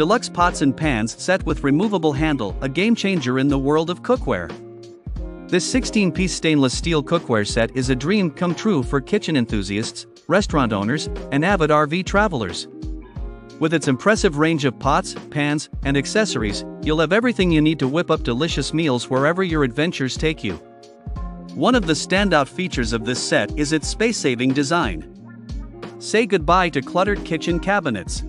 Deluxe pots and pans set with removable handle, a game changer in the world of cookware. This 16 piece stainless steel cookware set is a dream come true for kitchen enthusiasts, restaurant owners, and avid RV travelers. With its impressive range of pots, pans, and accessories, you'll have everything you need to whip up delicious meals wherever your adventures take you. One of the standout features of this set is its space saving design. Say goodbye to cluttered kitchen cabinets.